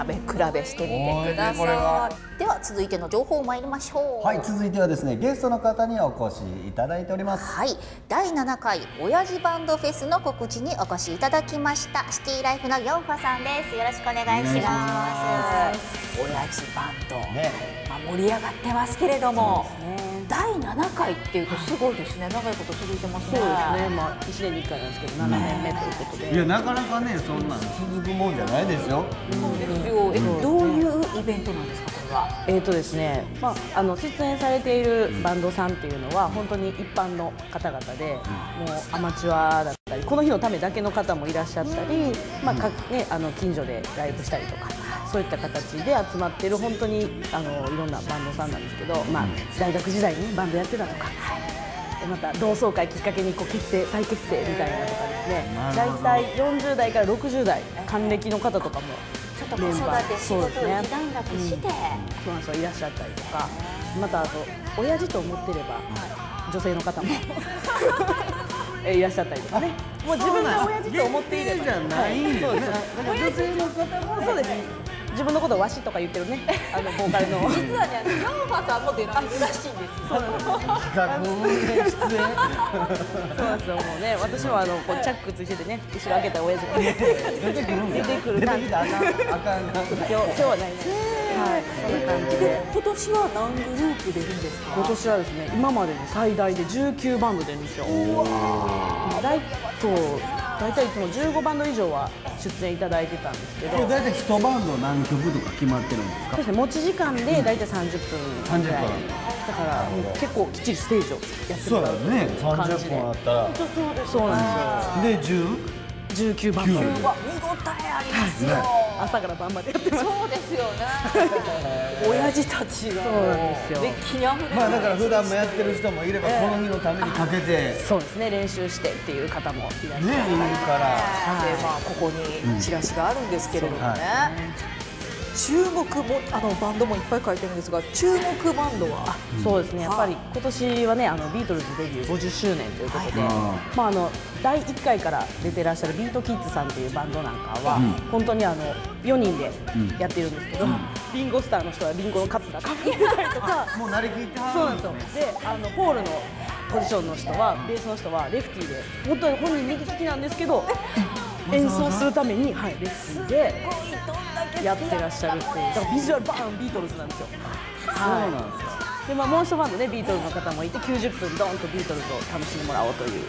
食べ比べしてみてください。では続いての情報参りましょう。はい続いてはですねゲストの方にお越しいただいております。はい。第7回親父バンドフェスの告知にお越しいただきました。シティライフのヨンファさんです。よろしくお願いします。親父バンド、ね。まあ、盛り上がってますけれども、第7回っていうとすごいですね。長いこと続いてますね。そうですね。まあ1年に1回なんですけど7年目ということで、いやなかなかねそんなの続くもんじゃないですよ。そうですよ。えどういうイベントなんですかこれは？えーとですね。まあ、あの出演されているバンドさんっていうのは本当に一般の方々で、もうアマチュアだったりこの日のためだけの方もいらっしゃったり、まあかね、あの近所でライブしたりとかそういった形で集まっている本当にあのいろんなバンドさんなんですけど、まあ、大学時代にバンドやってたとか。また同窓会きっかけにこう結成再結成みたいなのとかですね。大体40代から60代還暦の方とかもちょっと子育て仕事を一段落して、そうなんですよ。いらっしゃったりとか。またあと親父と思ってれば、女性の方も えいらっしゃったりとかね。もう自分が親父と思っていれば。じゃない。んですねそうです。女性の方もそうです自分のことをわしとか言ってるね。あのボーカルの。実はね、ヨンファさんも出られるらしいんです。そうなんですよ。企画運営出演そうなんですよ。もうね私もあのこうチャックついててね後ろ開けたら親父が。出てくるん出てくる。かんあかんあかん。今日今日はないね。はいそんな感じで。今年は何グループ出るんですか？今年はですね今までで最大で19バンド出るんですよ。大と大体いつも15バンド以上は出演いただいてたんですけど。大体一バンド何曲とか決まってるんですか？そうですね。持ち時間で大体30分ぐらい。30分。だからもう結構きっちりステージをやってそうだよね。感じ30で分あったら。そうなんでで10すよ。19バンド9うわ見応えありますよ。朝から晩までやってます。そうですよね。親父たちが。そうなんですよ。熱気にあふ。まあだから普段もやってる人もいればこの日のためにかけて。そうですね練習してっていう方もいらっしゃる。ねいるから。でまあここにチラシがあるんですけれどもね。注目もあのバンドもいっぱい書いてるんですが注目バンドは？そうですね、やっぱり今年はね、あのビートルズデビュー50周年ということで、まああの第1回から出てらっしゃるビートキッズさんというバンドなんかは、本当にあの4人でやってるんですけど、リンゴスターの人はリンゴのカツラかぶってたりとか、もうなりきってはそうなんですよ。で、あのポールのポジションの人はベースの人はレフティーで、本当に本人右利きなんですけど、演奏するためにはいレフティーで やってらっしゃるっていう、だからビジュアルバーンビートルズなんですよ。はい。そうなんですかでまあ、もう一バンドねビートルズの方もいて90分ドーンとビートルズを楽しんでもらおうという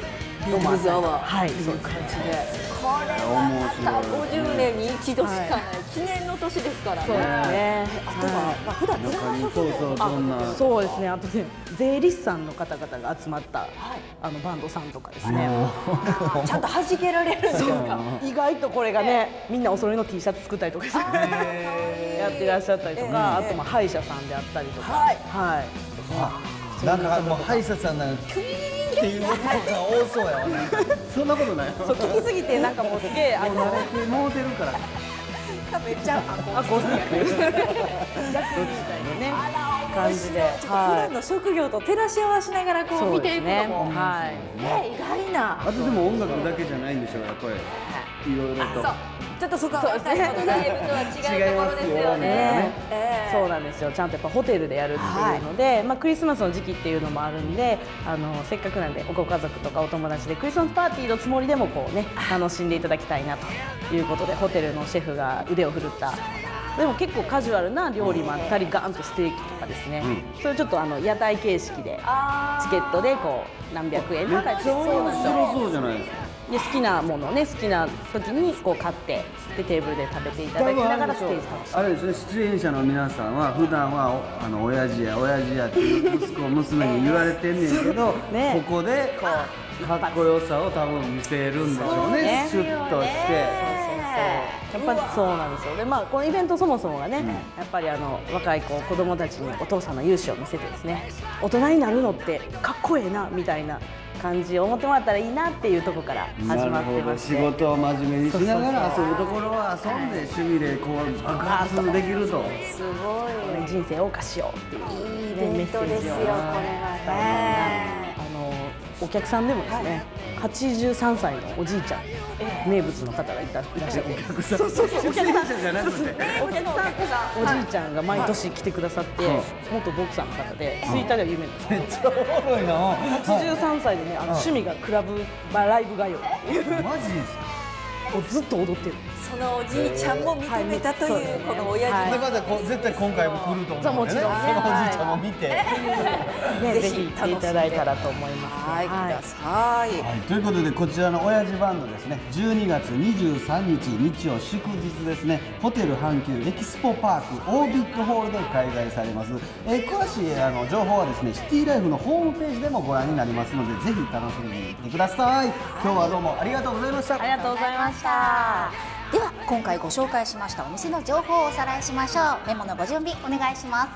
ビーズアワー。はい。そうです感じで。これはまた50年に一度しかない記念の年ですからね。そうですね。あとは、まあ普段ドラマ中にそうそうどんな。そうですね。あとね税理士さんの方々が集まった、あのバンドさんとかですね。ちゃんと弾けられるんですか？意外とこれがねみんなお揃いの T シャツ作ったりとかして やってらっしゃったりとか、あとまあ歯医者さんであったりとか。はい。はい。あなんかもう歯医者さんなんかっていう音が多そうやわね。そんなことないそう聞きすぎてなんかもうすげえあの慣れてもうてるから。めっちゃアコースティックジャックみたいなね。感じで。普段の職業と照らし合わしながらこう見ていくのも、はい。ね意外な。あとでも音楽だけじゃないんでしょやっぱり。い。ろいろと。ちょっとそこは若い子のライブとは違うところですよね。ね。ええ。そうなんですよ。ちゃんとやっぱホテルでやるっていうので、まあ、クリスマスの時期っていうのもあるんであのせっかくなんでご家族とかお友達でクリスマスパーティーのつもりでもこうね楽しんでいただきたいなということでホテルのシェフが腕を振るった。でも結構カジュアルな料理もあったりガーンとステーキとかですね、それちょっとあの屋台形式でチケットでこう何百円とかそうなんですよじゃないですかで好きなものをね好きな時にこう買ってでテーブルで食べていただきながらステージ楽しむ。あれですね出演者の皆さんは普段はおあの親父や親父やって息子娘に言われてんねんけど、ね。ここでこうかっこよさを多分見せるんでしょうね。シュッとして。やっぱりそうなんですよでまあこのイベントそもそもがね、やっぱりあの若い子子供たちにお父さんの勇姿を見せてですね大人になるのってかっこええなみたいな感じを思ってもらったらいいなっていうところから始まってまして仕事を真面目にしながら遊ぶところは遊んで趣味でこう爆発できると。すごい。ね人生を謳歌しようっていういいイベントですよこれはね。お客さんでもですね、はい、83歳のおじいちゃん、えー、名物の方がいたいらっしゃるお客さんそうそうそう。お客さんじゃなくてお客さんおじいちゃんが毎年来てくださって、はい、元ボクサーの方でツイッターでは有名なんです。めっちゃおもろいな。83歳でねあの趣味がクラブライブ通い。マジですか？ずっと踊ってる。そのおじいちゃんも認めたというこの親父。だから絶対今回も来ると思うもちろん。そのおじいちゃんも見て。ぜひ来ていただいたらと思います。はい。ください。ということでこちらの親父バンドですね。12月23日日曜祝日ですね。ホテル阪急エキスポパークオービットホールで開催されます。え詳しいあの情報はですねシティライフのホームページでもご覧になりますのでぜひ楽しみにいてください。今日はどうもありがとうございました。ありがとうございましたでは今回ご紹介しましたお店の情報をおさらいしましょう。メモのご準備お願いします。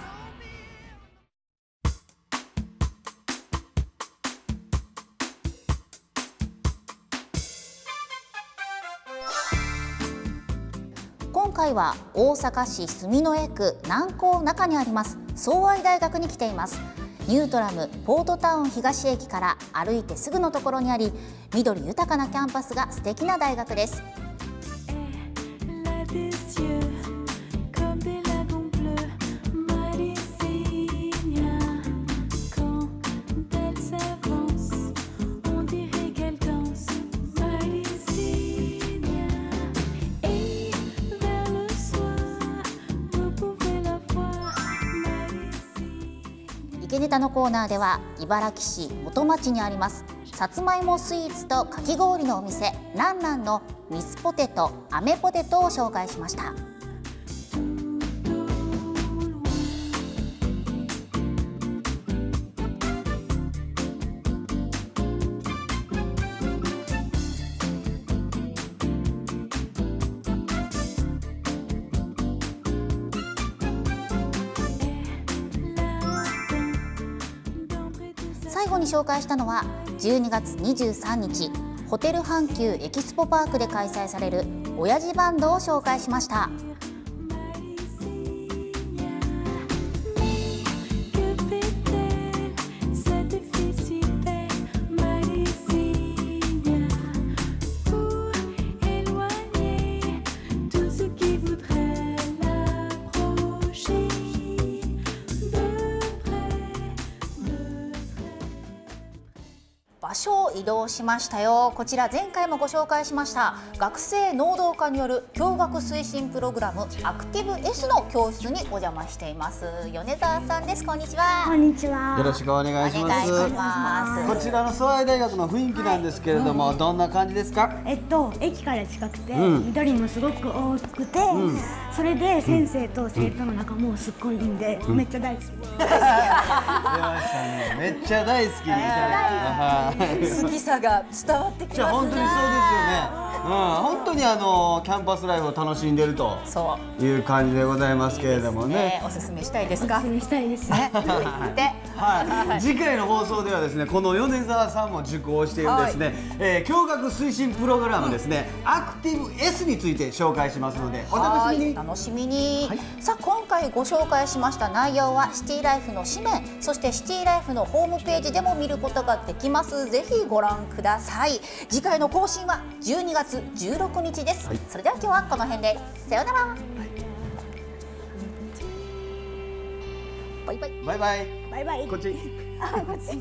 今回は大阪市住之江区南港中にあります。総愛大学に来ています。ニュートラムポートタウン東駅から歩いてすぐのところにあり緑豊かなキャンパスが素敵な大学です池ネタのコーナーでは茨城市元町にありますさつまいもスイーツとかき氷のお店なんなんのミスポテトアメポテトを紹介しました。最後に紹介したのは12月23日ホテル阪急エキスポパークで開催される親父バンドを紹介しました。移動しましたよ。こちら前回もご紹介しました学生能動化による教学推進プログラムアクティブ S の教室にお邪魔しています。米沢さんです。こんにちは。こんにちは。よろしくお願いします。こちらの諏訪大学の雰囲気なんですけれども、はい、どんな感じですか？えっと駅から近くて、うん、緑もすごく多くて、うん、それで先生と生徒の仲もすっごいいいんで、うん、めっちゃ大好き、めっちゃ大好き好きさが伝わってきますね。本当にそうですよね。うん、本当にあのキャンパスライフを楽しんでるという感じでございますけれどもね。ねおすすめしたいですか？おすすめしたいです。ね。はい。次回の放送ではですね、この米沢さんも受講しているですね、はい、えー、教学推進プログラムですね、うん、アクティブ S について紹介しますので、お楽しみに。楽しみに。はい、さあ今回ご紹介しました内容はシティライフの紙面、そしてシティライフのホームページでも見ることができます。ぜひご覧ください。次回の更新は12月16日です、はい、それでは今日はこの辺でさようなら、バイバイバイバイバイバイ。こっち。あこっち